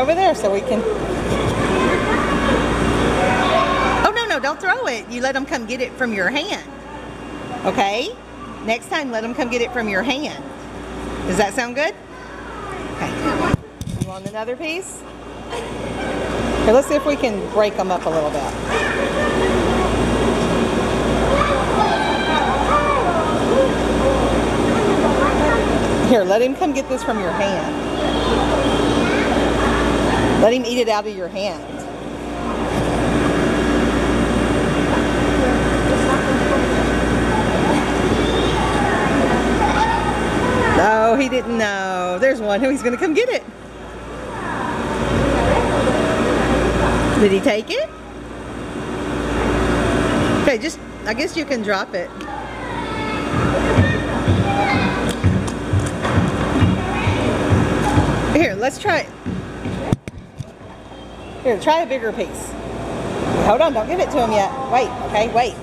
over there so we can... Oh, no, no, don't throw it. You let them come get it from your hand. Okay? Next time, let them come get it from your hand. Does that sound good? Okay. You want another piece? Okay, let's see if we can break them up a little bit. Here, let him come get this from your hand. Let him eat it out of your hand. No, he didn't know. There's one. He's going to come get it. Did he take it? Okay, just, I guess you can drop it. Here, let's try it. Here, try a bigger piece. Hold on, don't give it to him yet. Wait, okay, wait.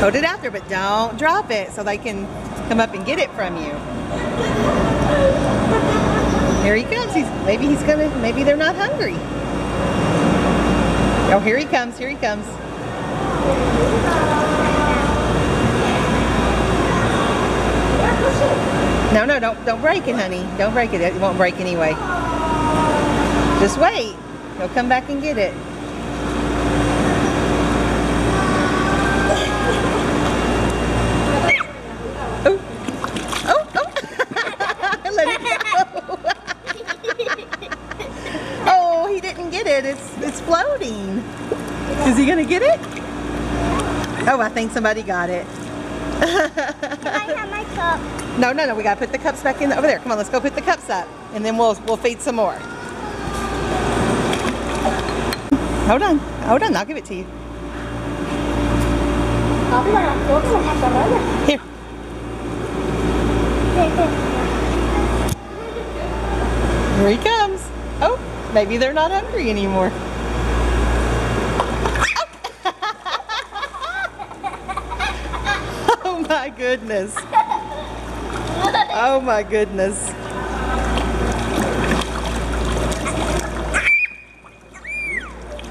Hold it out there, but don't drop it so they can come up and get it from you. Here he comes. He's maybe he's gonna maybe they're not hungry. Oh, here he comes. Here he comes. No, no, don't don't break it, honey. Don't break it. It won't break anyway. Just wait. He'll come back and get it. Oh, oh, oh. Let it go. oh, he didn't get it. It's it's floating. Is he gonna get it? Oh, I think somebody got it. I have my cup. No, no, no. We gotta put the cups back in over there. Come on, let's go put the cups up, and then we'll we'll feed some more. Hold on, hold on. I'll give it to you. Here. Here he comes. Oh, maybe they're not hungry anymore. Oh my goodness. Oh my goodness.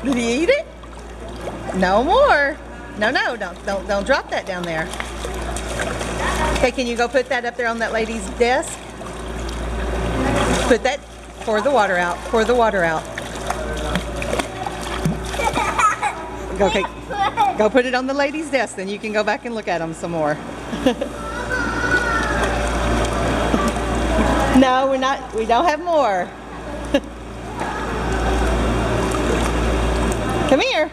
Did he eat it? No more. No, no, don't, don't, don't drop that down there. Okay, can you go put that up there on that lady's desk? Put that, pour the water out, pour the water out. Okay, go put it on the lady's desk, then you can go back and look at them some more. no, we're not, we don't have more. Come here.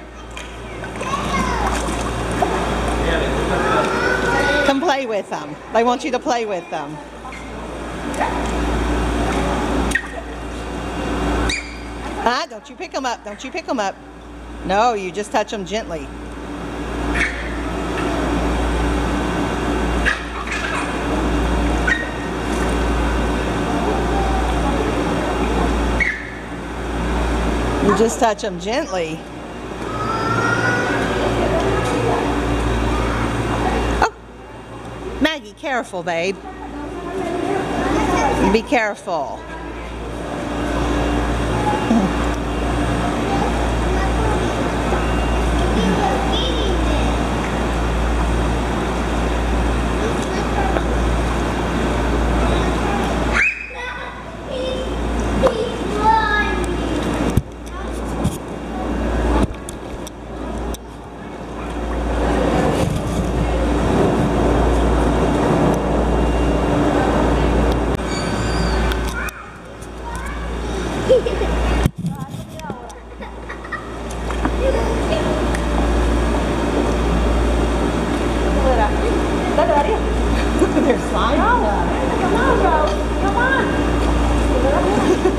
Come play with them. They want you to play with them. Ah, don't you pick them up. Don't you pick them up. No, you just touch them gently. You just touch them gently. Maggie, careful, babe. Be careful. They're sliding.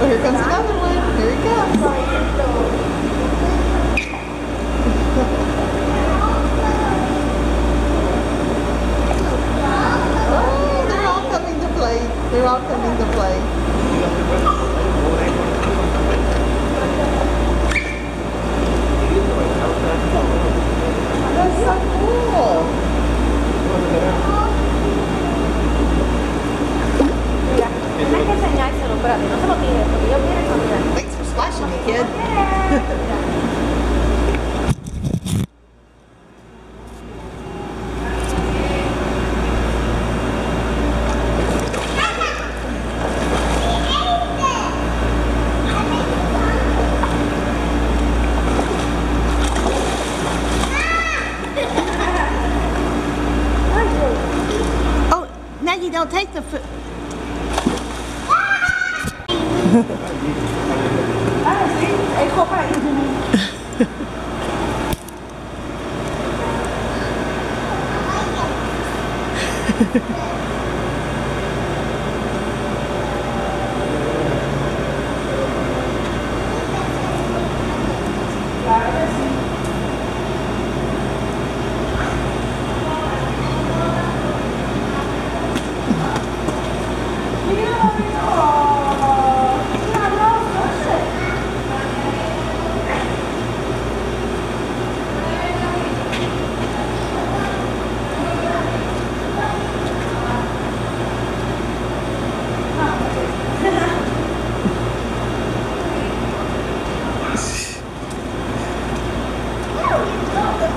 Oh, here comes another one. Here he comes. Don't take the food.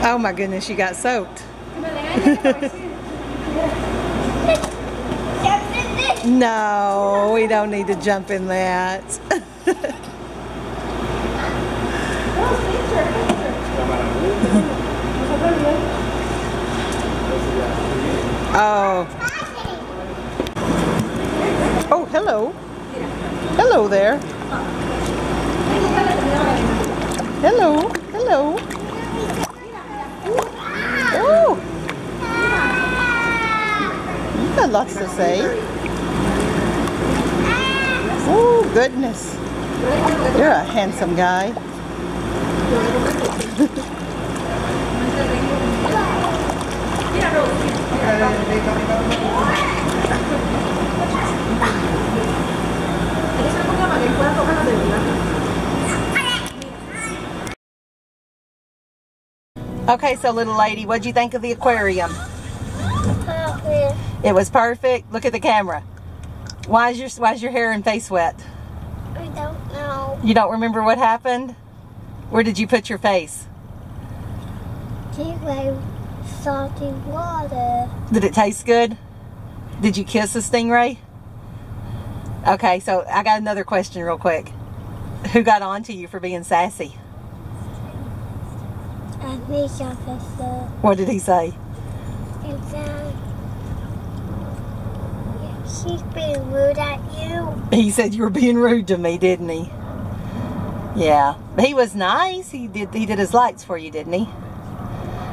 Oh my goodness, you got soaked. No, we don't need to jump in that. oh. Oh, hello. Hello there. Hello. Hello. Oh, you got lots to say. Oh, goodness. You're a handsome guy. Okay, so little lady, what'd you think of the aquarium? It was perfect. Look at the camera. Why is your why is your hair and face wet? I don't know. You don't remember what happened? Where did you put your face? Anyway, salty water. Did it taste good? Did you kiss a stingray? Okay, so I got another question real quick. Who got on to you for being sassy? Think officer. What did he say? And then she's being rude at you. He said you were being rude to me, didn't he? Yeah. He was nice. He did he did his lights for you, didn't he?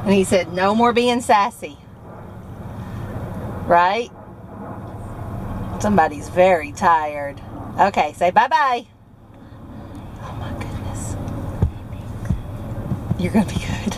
And he said no more being sassy. Right? Somebody's very tired. Okay, say bye-bye. Oh my goodness. You're gonna be good.